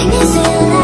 Making me feel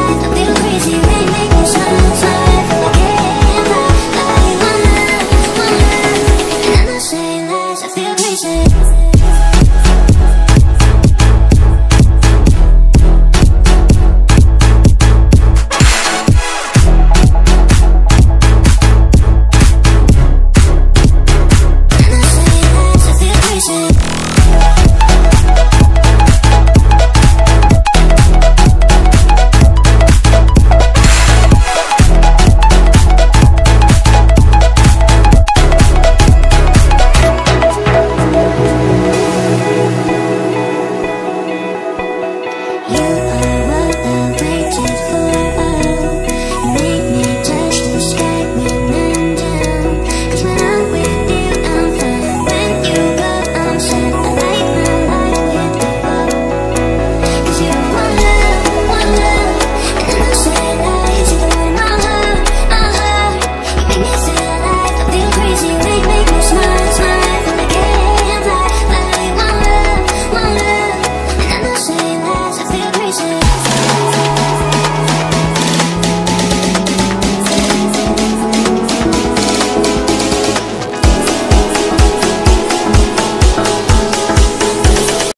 you